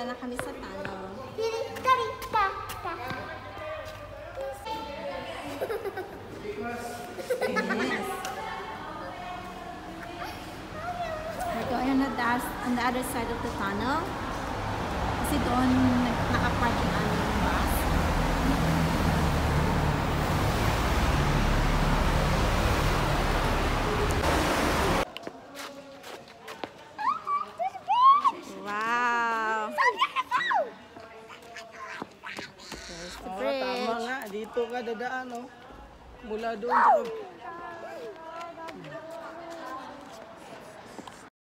na kami sa tunnel. Yes. We're going on the, on the other side of the tunnel. Kasi doon nakapark yung aming Oo, bridge. tama nga. Dito ka dadaan, oh. Mula doon sa